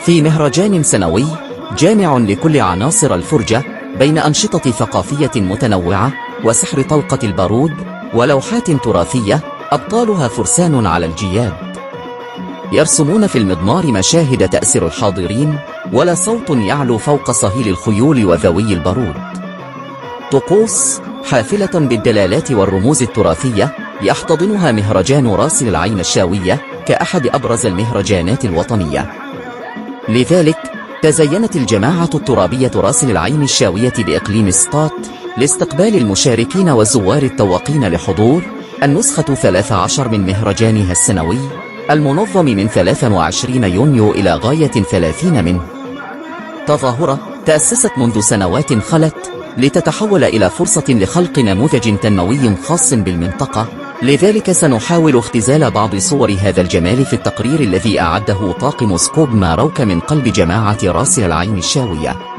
في مهرجان سنوي جامع لكل عناصر الفرجة بين أنشطة ثقافية متنوعة وسحر طلقة البارود ولوحات تراثية أبطالها فرسان على الجياد. يرسمون في المضمار مشاهد تأسر الحاضرين ولا صوت يعلو فوق صهيل الخيول ودوي البارود. طقوس حافلة بالدلالات والرموز التراثية يحتضنها مهرجان راس العين الشاوية كأحد أبرز المهرجانات الوطنية. لذلك تزينت الجماعة الترابية راس العين الشاوية بإقليم سطات لاستقبال المشاركين والزوار التواقين لحضور النسخة 13 من مهرجانها السنوي المنظم من 23 يونيو إلى غاية 30 منه. تظاهرة تأسست منذ سنوات خلت لتتحول إلى فرصة لخلق نموذج تنموي خاص بالمنطقة. لذلك سنحاول اختزال بعض صور هذا الجمال في التقرير الذي أعده طاقم سكوب ماروك من قلب جماعة راس العين الشاوية.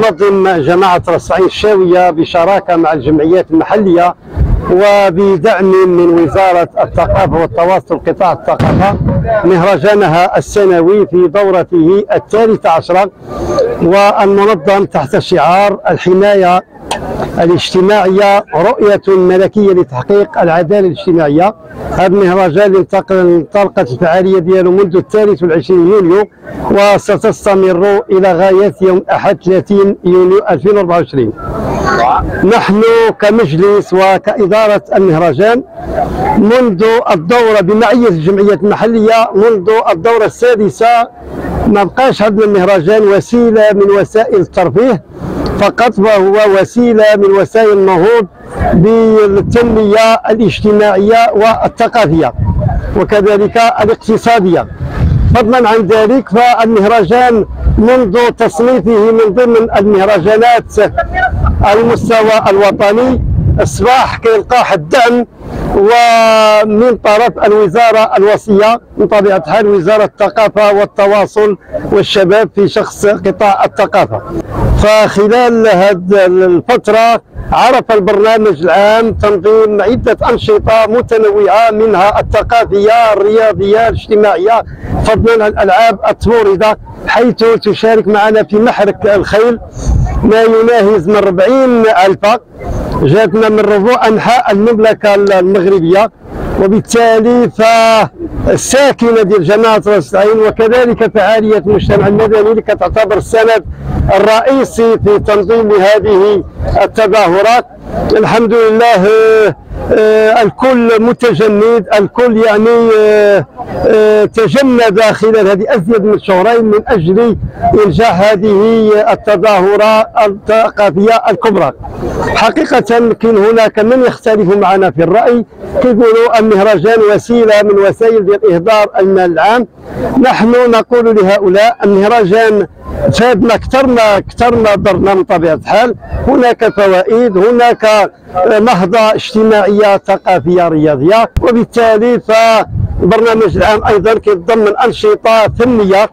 تنظم جماعة رصعين الشاوية بشراكة مع الجمعيات المحلية وبدعم من وزارة الثقافة والتواصل قطاع الثقافة مهرجانها السنوي في دورته الثالثة عشرة والمنظم تحت شعار الحماية الاجتماعية رؤية ملكية لتحقيق العدالة الاجتماعية. هذا المهرجان انطلقت الفعالية ديالو منذ الثالث والعشرين يونيو وستستمر إلى غاية يوم الأحد 30 يونيو 2024 نحن كمجلس وكإدارة المهرجان منذ الدورة بمعية الجمعيات المحلية منذ الدورة السادسة ما بقاش عندنا المهرجان وسيلة من وسائل الترفيه. فقط وهو وسيلة من وسائل النهوض بالتنمية الاجتماعية والثقافية وكذلك الاقتصادية. فضلا عن ذلك فالمهرجان منذ تصنيفه من ضمن المهرجانات على المستوى الوطني أصبح كيلقى الدعم ومن طرف الوزارة الوصية من طبيعة الحال وزارة الثقافة والتواصل والشباب في شخص قطاع الثقافة. فخلال هذه الفترة عرف البرنامج العام تنظيم عدة أنشطة متنوعة منها الثقافية الرياضية الاجتماعية فضلا عن الألعاب التمورده حيث تشارك معنا في محرك الخيل ما يناهز من 40 ألف. جاتنا من ربوع أنحاء المملكة المغربية وبالتالي فالساكنه ديال جماعة راس العين وكذلك فعالية المجتمع المدني اللي كتعتبر السند الرئيسي في تنظيم هذه التظاهرات الحمد لله آه، الكل متجند الكل يعني آه، آه، تجند خلال هذه أزيد من شهرين من أجل إنجاح هذه التظاهرة الثقافية الكبرى. حقيقة كان هناك من يختلف معنا في الرأي كيقولوا المهرجان وسيلة من وسائل إهدار المال العام. نحن نقول لهؤلاء المهرجان فادنا أكثر ما أكثر ما ضرنا من طبيعة الحال. هناك فوائد هناك نهضه اجتماعية ثقافية رياضية وبالتالي ف البرنامج العام أيضا كيتضمن أنشطة فنية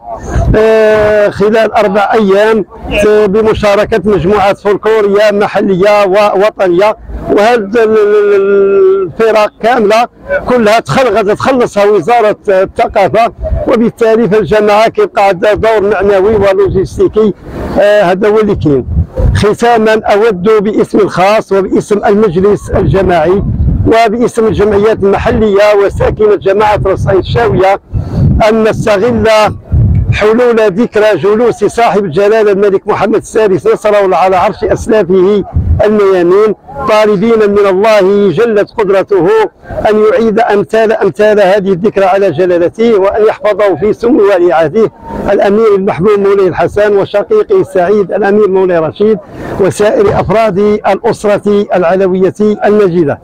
آه، خلال أربع أيام آه، بمشاركة مجموعات فولكلورية محلية ووطنيه وهذه الفرق كاملة كلها غادي تخلصها وزارة الثقافة. وبالتالي فالجماعه كيبقى عندها دور معنوي ولوجستيكي آه، هذا هو اللي كاين. ختاما أود باسم الخاص وباسم المجلس الجماعي. وباسم الجمعيات المحلية وساكنة جماعة رصعيد الشاويه أن نستغل حلول ذكرى جلوس صاحب الجلالة الملك محمد السادس نصره الله على عرش أسلافه الميامين طالبين من الله جلت قدرته أن يعيد امثال أمثال هذه الذكرى على جلالته وأن يحفظه في سمو ولي عهده الأمير المحبوب مولاي الحسن وشقيقه السعيد الأمير مولاي رشيد وسائر أفراد الأسرة العلوية المجيدة.